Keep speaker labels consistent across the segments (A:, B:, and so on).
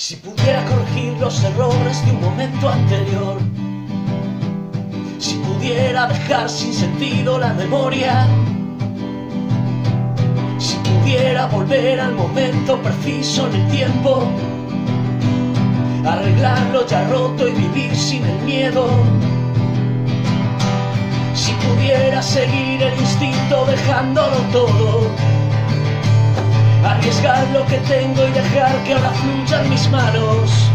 A: Si pudiera corregir los errores de un momento anterior, si pudiera dejar sin sentido la memoria, si pudiera volver al momento preciso en el tiempo, arreglar lo ya roto y vivir sin el miedo. Si pudiera seguir el instinto dejándolo todo, arriesgar lo que tengo y dejar que ahora fluyan mis manos.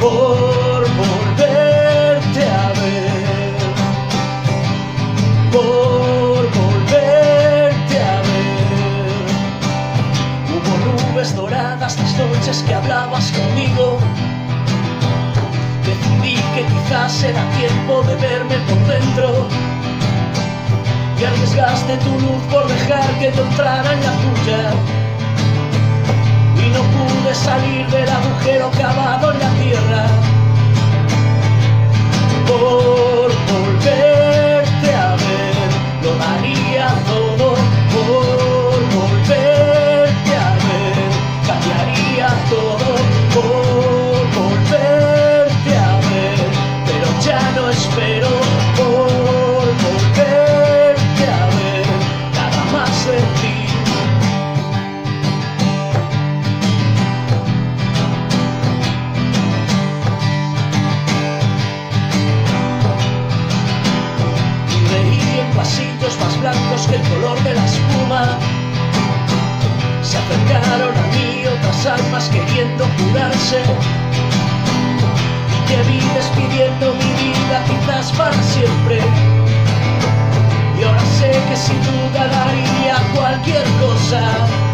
A: Por volverte a ver, por volverte a ver. Hubo nubes doradas las noches que hablabas conmigo. Decidí que quizás era tiempo de verme por dentro y arriesgaste tu luz por dejar que yo entrara en la tuya. Acercaron a mí otras almas queriendo curarse. Y te vi despidiendo mi vida quizás para siempre. Y ahora sé que sin duda daría cualquier cosa.